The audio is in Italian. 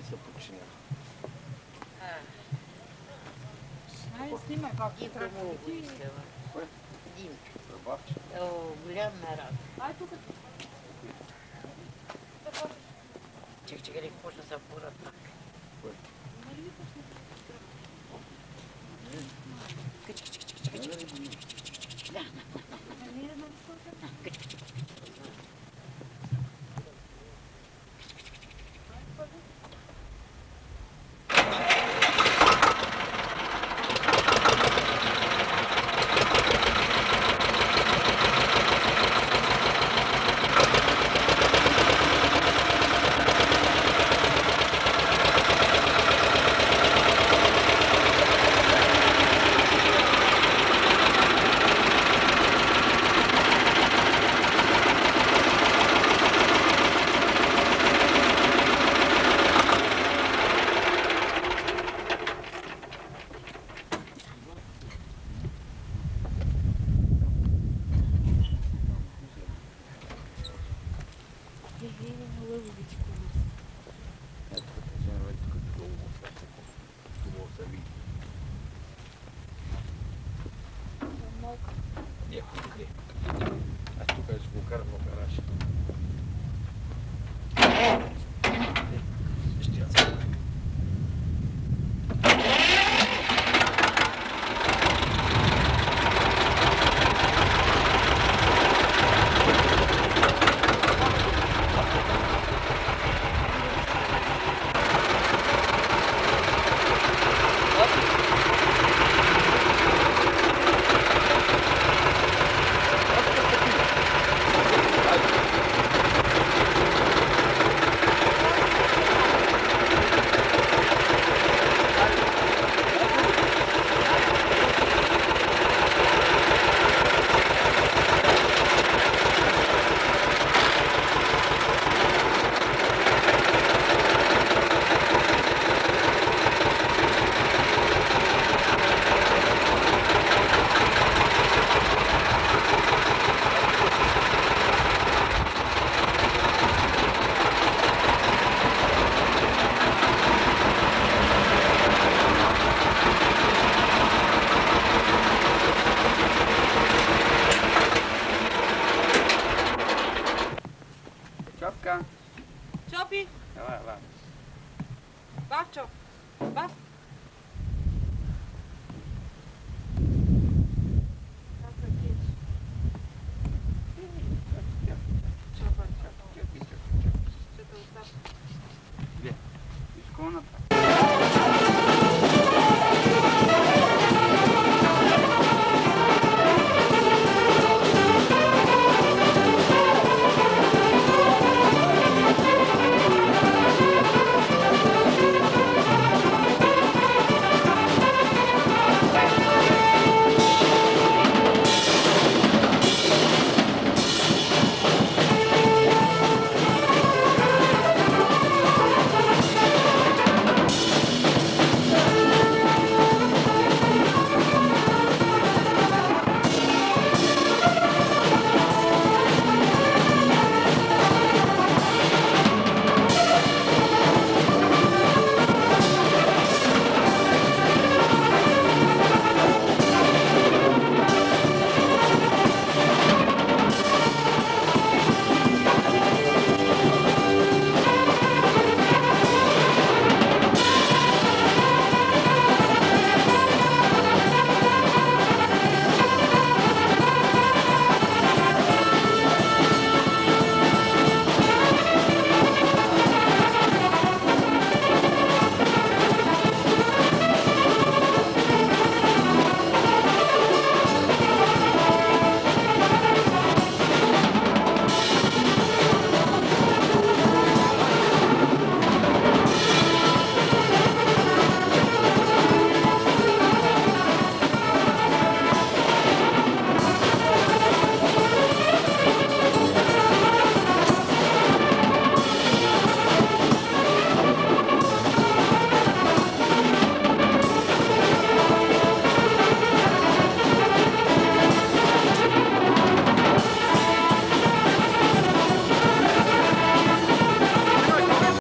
не се подчинява. Ай, снимай, бабки. И бабки. Дим. Бабки. Голям народ. Ай, тук. Чек, чек, почна се бурят пак. Кой? Нали почна се бурят? cara do Operacha. Luca. Ciao Pi. Eh, va, va. Bacio. Va. Vieni, sconata.